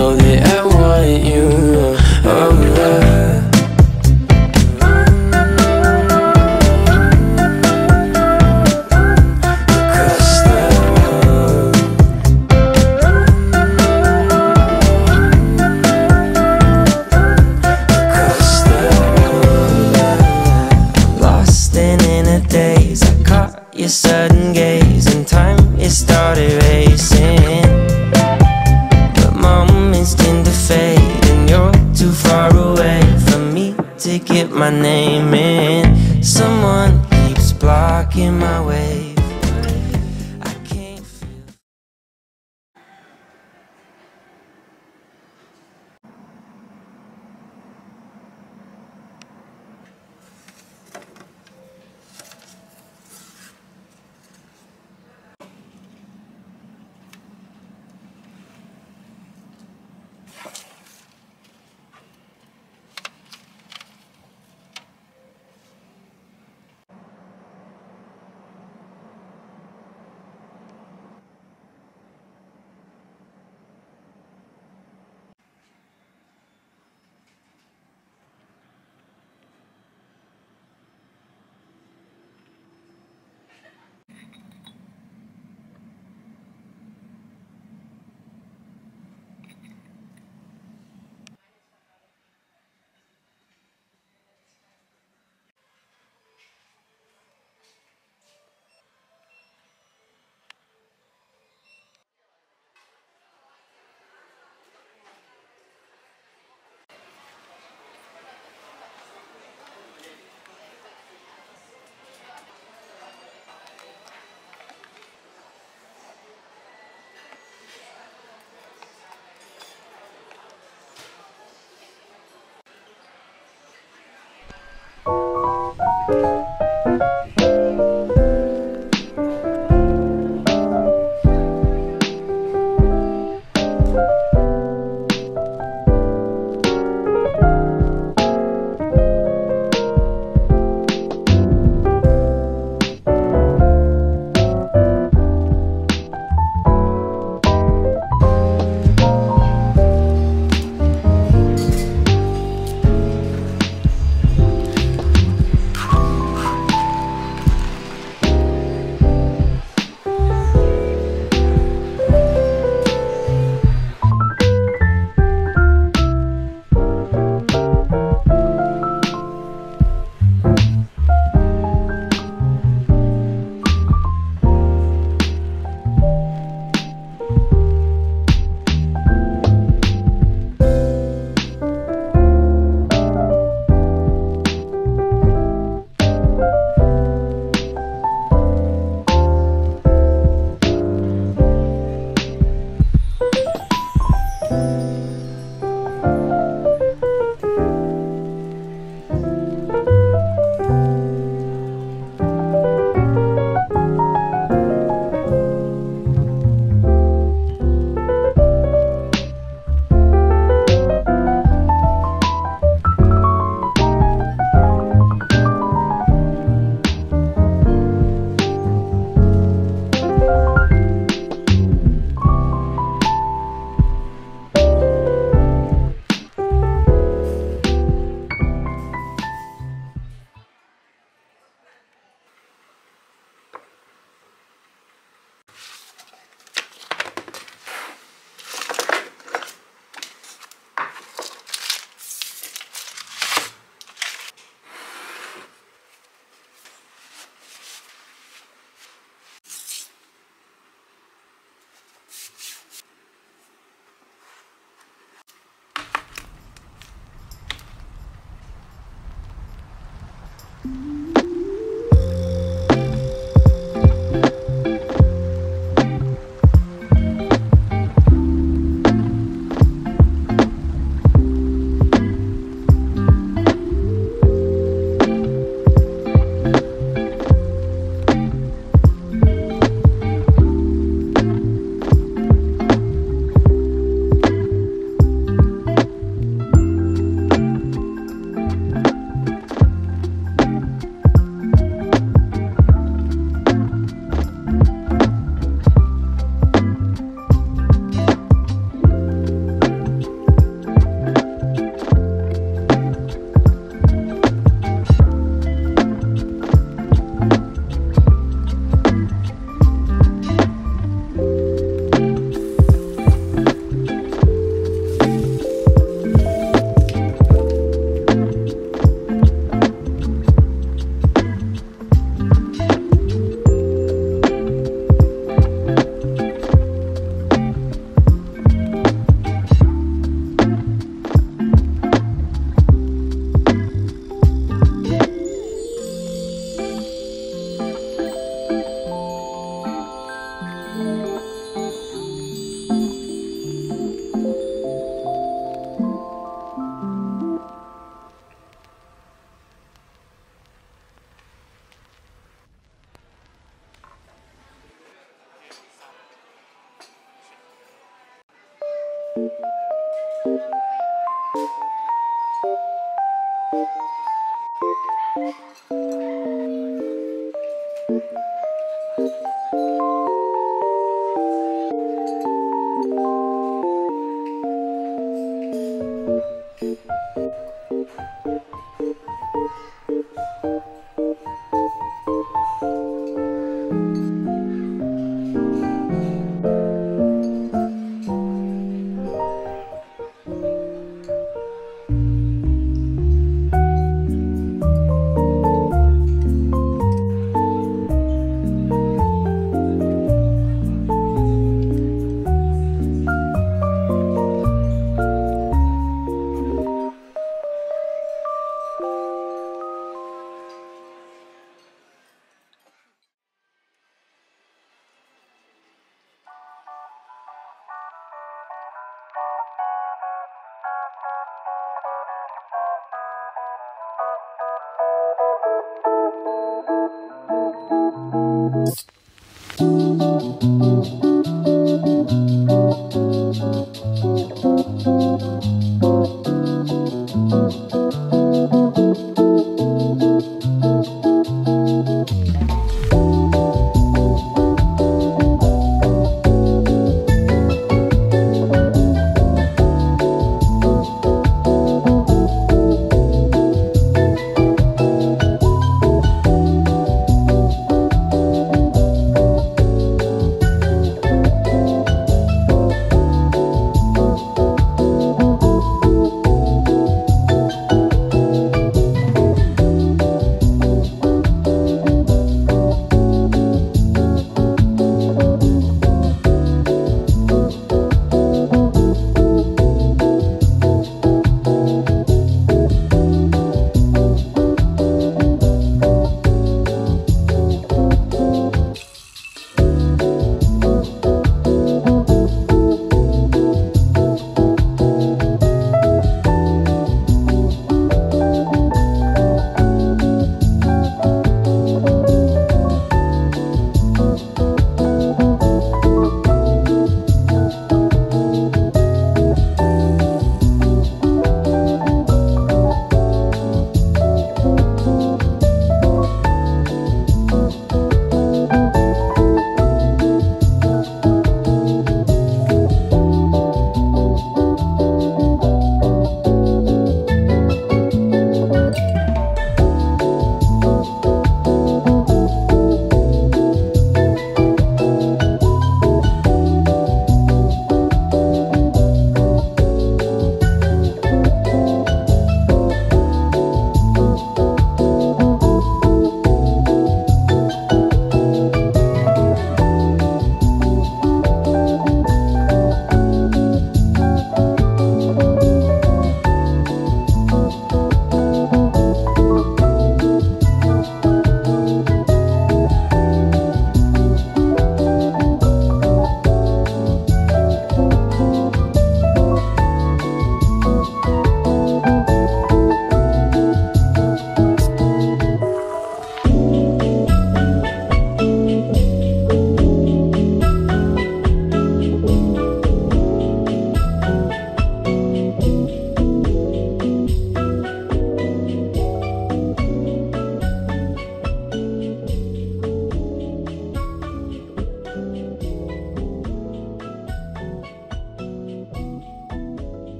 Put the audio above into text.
know that I want you. Oh, I'm.